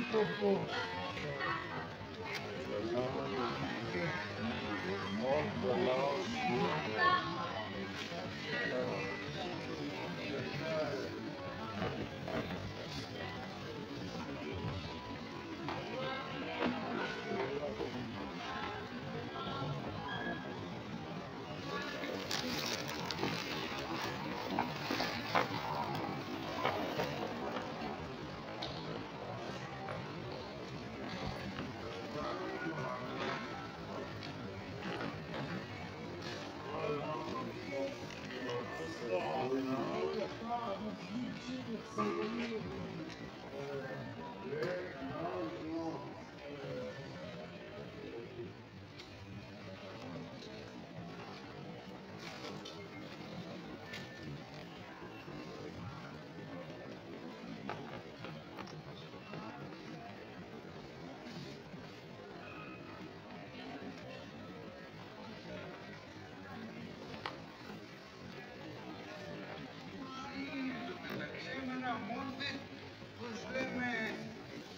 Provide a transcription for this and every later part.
aqui, vovô.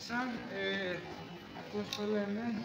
sabe? É, por falar, né?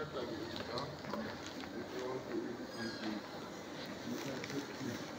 Thank you.